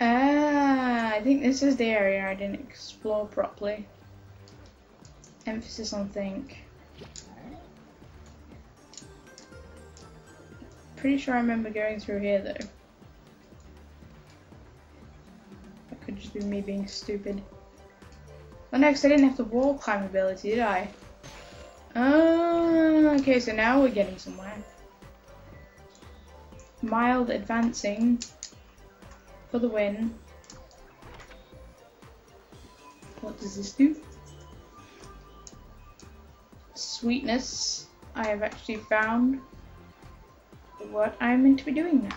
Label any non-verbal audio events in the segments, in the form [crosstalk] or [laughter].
Ah, I think this is the area I didn't explore properly. Emphasis on think. Pretty sure I remember going through here though. That could just be me being stupid. Oh no, because I didn't have the wall climb ability, did I? Oh, okay, so now we're getting somewhere. Mild advancing for the win. What does this do? Sweetness. I have actually found what I'm meant to be doing now.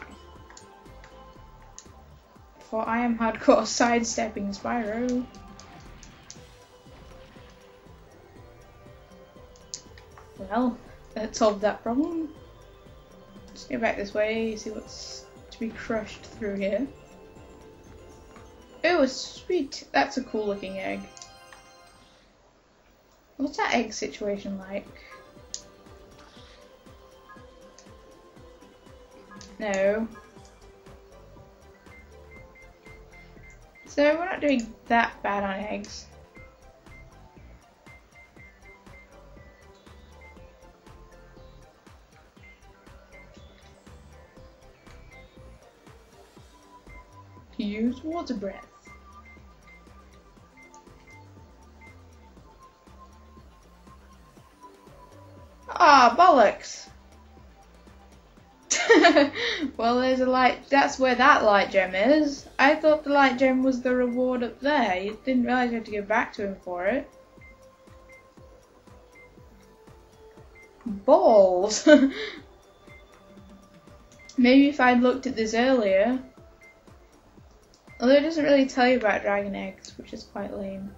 For I am hardcore [laughs] sidestepping Spyro. Well, that solved that problem. Let's go back this way, see what's to be crushed through here. Oh, sweet! That's a cool looking egg. What's that egg situation like? No. So we're not doing that bad on eggs. Use water breath. Ah, bollocks! [laughs] well, there's a light. That's where that light gem is. I thought the light gem was the reward up there. You didn't realize you had to go back to him for it. Balls! [laughs] Maybe if I'd looked at this earlier. Although it doesn't really tell you about dragon eggs, which is quite lame.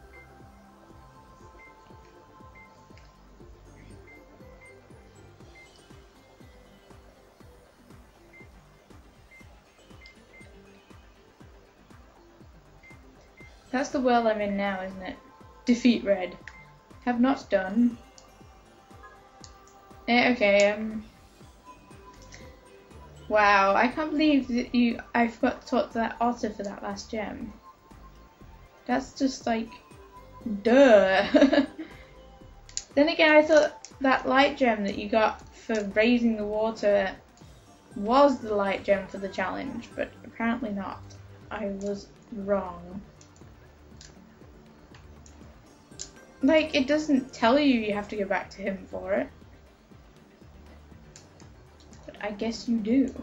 That's the world I'm in now, isn't it? Defeat red. Have not done. Eh, okay, um... Wow, I can't believe that you I forgot to talk to that otter for that last gem. That's just like duh. [laughs] then again I thought that light gem that you got for raising the water was the light gem for the challenge, but apparently not. I was wrong. Like, it doesn't tell you you have to go back to him for it. But I guess you do.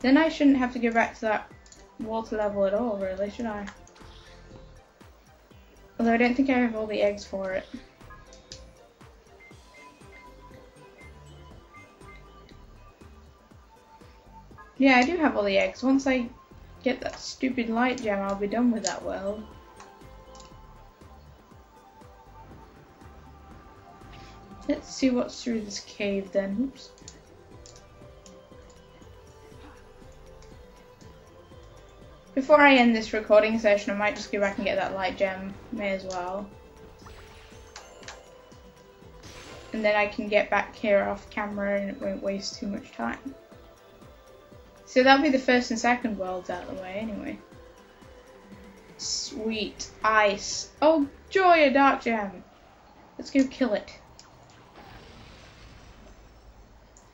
Then I shouldn't have to go back to that water level at all, really, should I? Although I don't think I have all the eggs for it. Yeah, I do have all the eggs. Once I get that stupid light gem, I'll be done with that world. Let's see what's through this cave then. Oops. Before I end this recording session, I might just go back and get that light gem. May as well. And then I can get back here off camera and it won't waste too much time. So that'll be the first and second worlds out of the way anyway. Sweet. Ice. Oh, joy, a dark gem. Let's go kill it.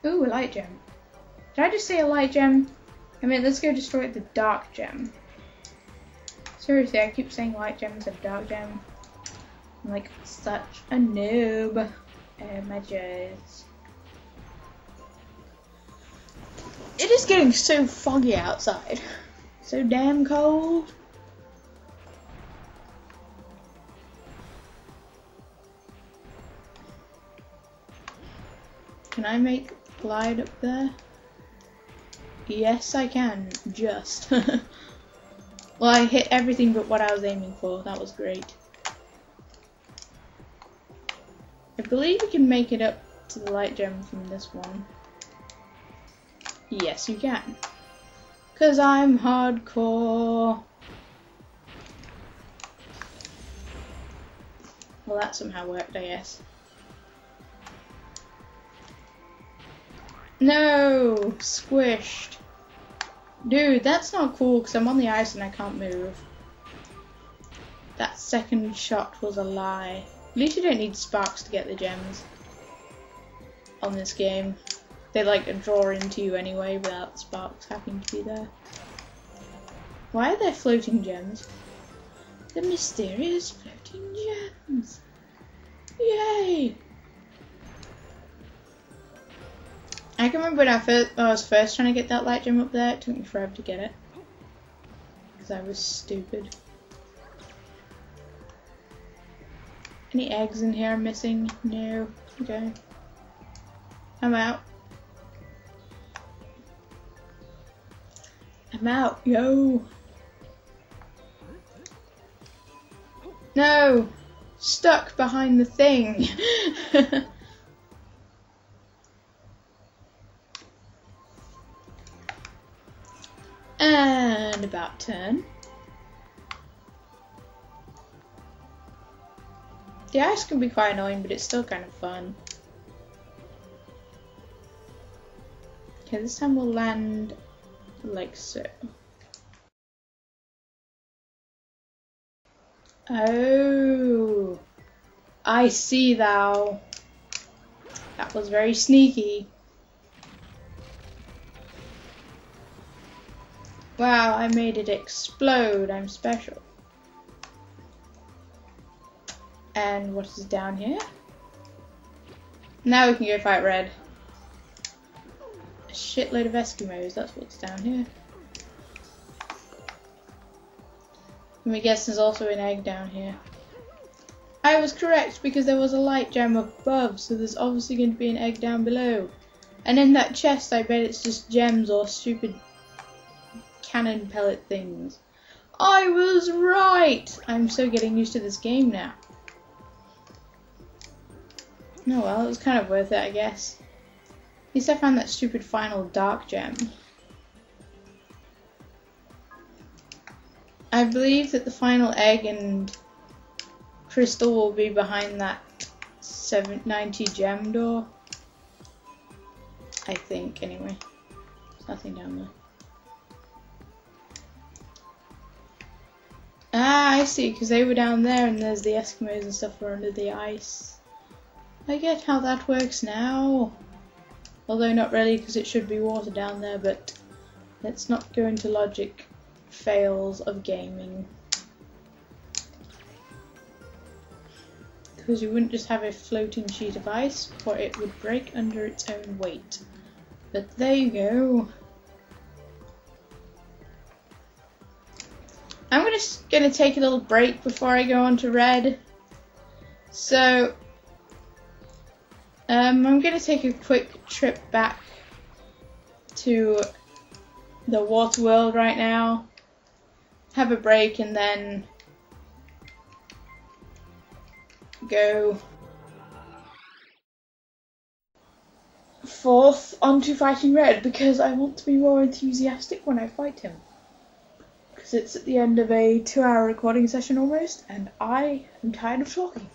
Ooh, a light gem. Did I just say a light gem? I mean, let's go destroy the dark gem. Seriously, I keep saying light gem instead of dark gem. I'm like such a noob. Images. It is getting so foggy outside. So damn cold. Can I make glide up there? Yes, I can. Just. [laughs] well, I hit everything but what I was aiming for. That was great. I believe you can make it up to the light gem from this one. Yes, you can. Because I'm hardcore. Well, that somehow worked, I guess. No! Squished. Dude, that's not cool because I'm on the ice and I can't move. That second shot was a lie. At least you don't need sparks to get the gems on this game. They like draw into you anyway without sparks having to be there. Why are there floating gems? The mysterious floating gems! Yay! I can remember when I, first, when I was first trying to get that light gem up there, it took me forever to get it. Because I was stupid. Any eggs in here missing? No. Okay. I'm out. I'm out, yo! No! Stuck behind the thing! [laughs] and about turn. The ice can be quite annoying, but it's still kind of fun. Okay, this time we'll land like so. Oh, I see thou. That was very sneaky. Wow, I made it explode. I'm special. And what is down here? Now we can go fight Red. Shitload of Eskimos, that's what's down here. And we guess there's also an egg down here. I was correct because there was a light gem above, so there's obviously going to be an egg down below. And in that chest, I bet it's just gems or stupid cannon pellet things. I was right! I'm so getting used to this game now. No, oh, well, it was kind of worth it, I guess. At least I found that stupid final dark gem. I believe that the final egg and crystal will be behind that 790 gem door. I think, anyway. There's nothing down there. Ah, I see, because they were down there and there's the Eskimos and stuff were under the ice. I get how that works now. Although not really because it should be water down there, but let's not go into logic fails of gaming. Because you wouldn't just have a floating sheet of ice, for it would break under its own weight. But there you go. I'm gonna, gonna take a little break before I go on to red. So um, I'm going to take a quick trip back to the water world right now, have a break, and then go forth onto fighting Red because I want to be more enthusiastic when I fight him. Because it's at the end of a two hour recording session almost, and I am tired of talking,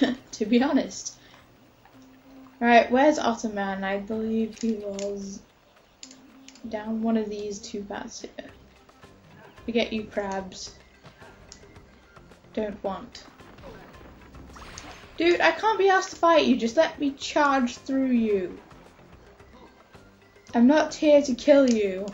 [laughs] to be honest. Alright, where's Ottoman? I believe he was down one of these two paths here. Forget you crabs. Don't want. Dude, I can't be asked to fight you. Just let me charge through you. I'm not here to kill you.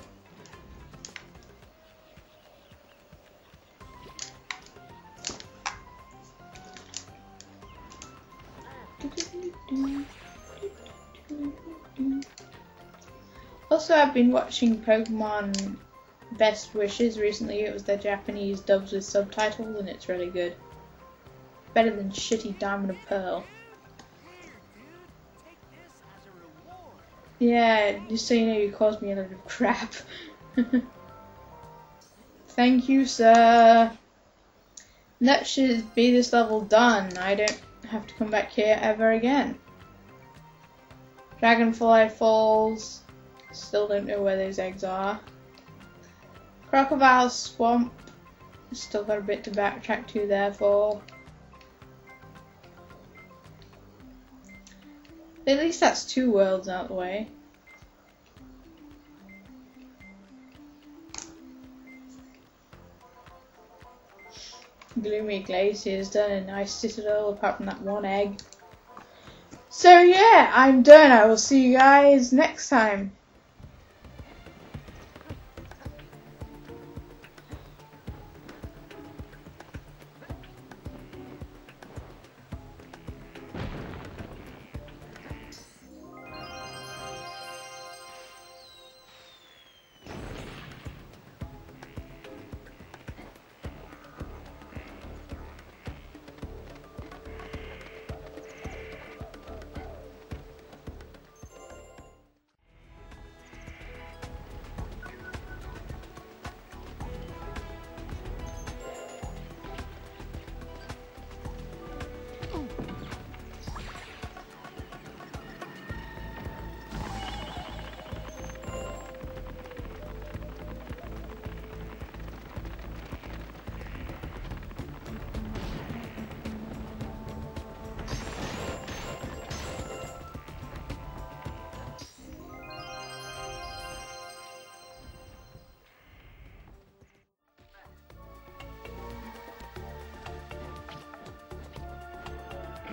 I've been watching Pokemon Best Wishes recently. It was their Japanese dubs with subtitles, and it's really good. Better than shitty Diamond and Pearl. Yeah, just so you know, you caused me a lot of crap. [laughs] Thank you, sir. that should be this level done. I don't have to come back here ever again. Dragonfly Falls. Still don't know where those eggs are. Crocodile Swamp. Still got a bit to backtrack to there for. At least that's two worlds out the way. Gloomy Glacier's done a nice citadel apart from that one egg. So yeah, I'm done. I will see you guys next time.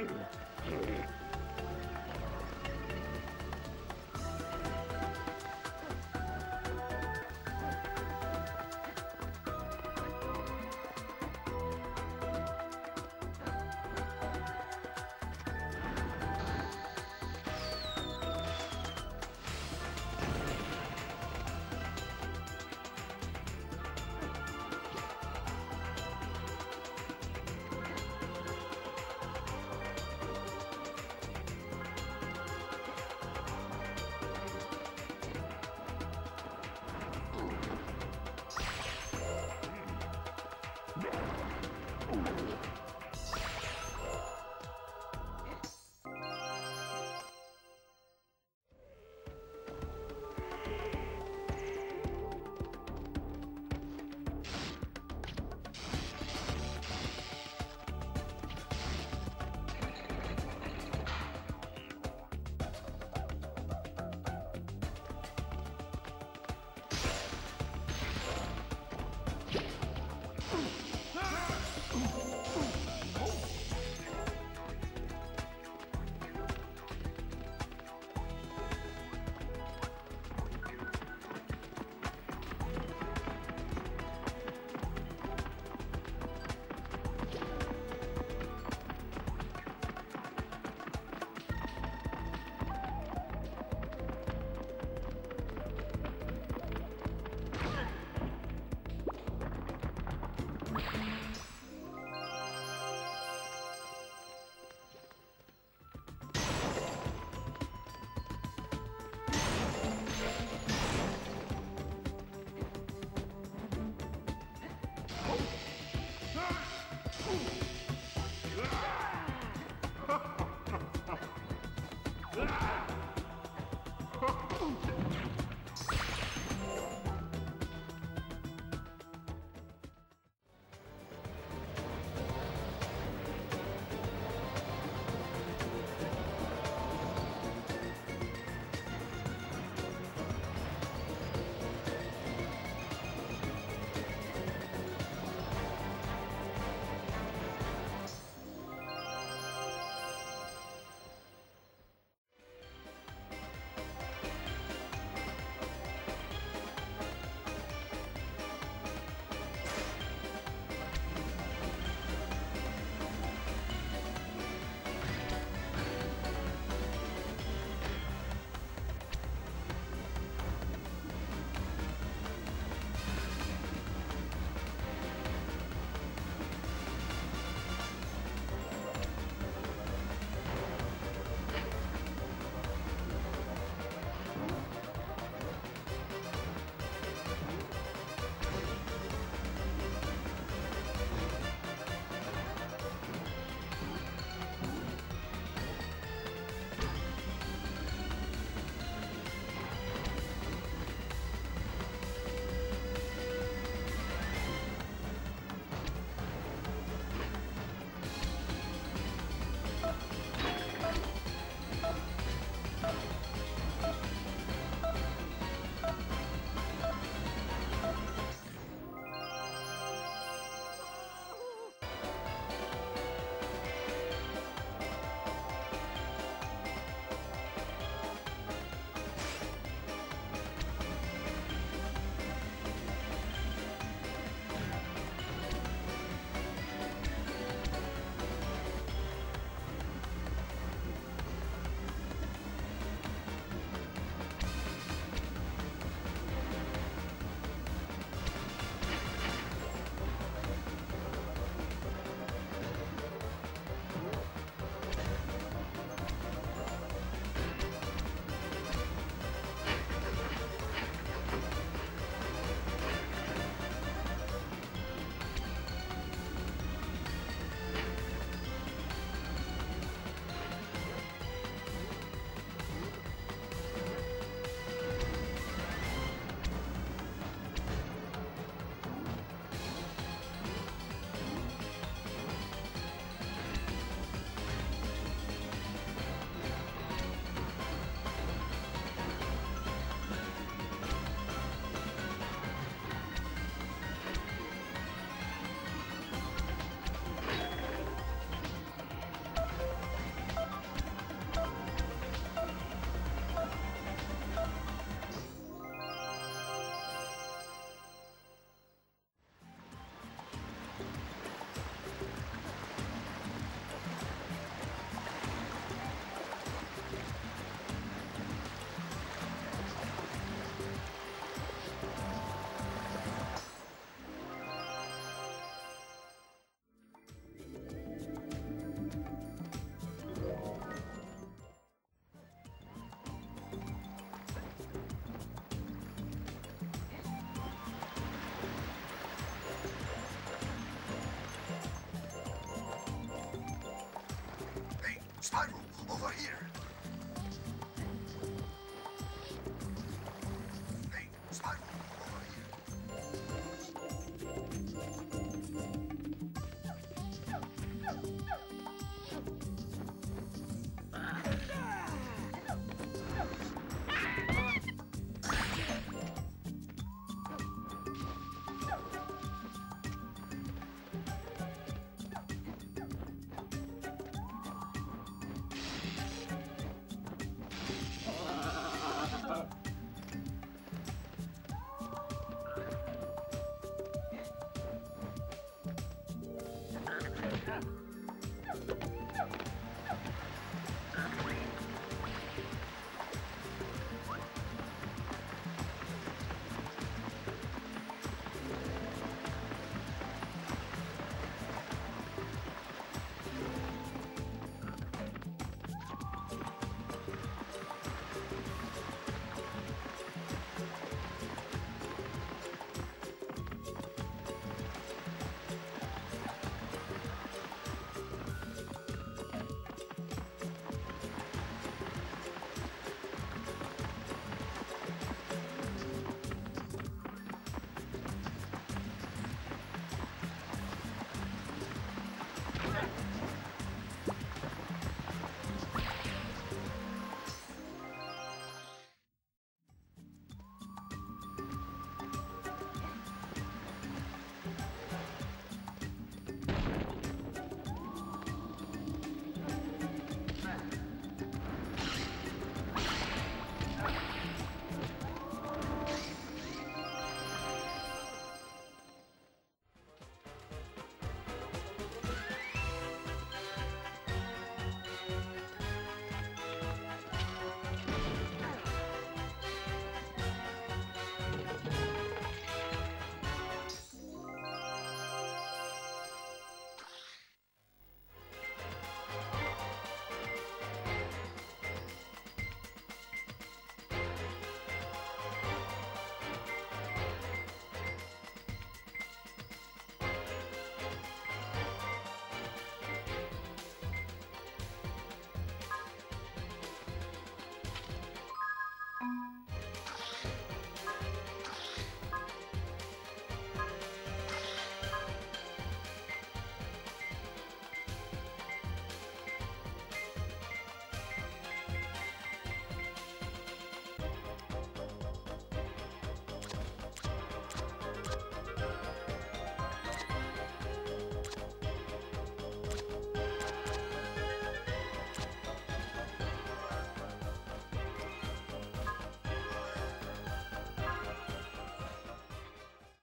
Thank you. Spyro, over here. Yeah.